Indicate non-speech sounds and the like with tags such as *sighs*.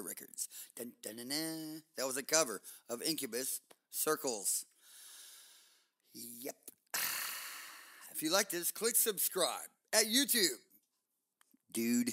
Records. Dun, dun, dun, dun. That was a cover of Incubus Circles. Yep. *sighs* If you like this, click subscribe at YouTube. Dude.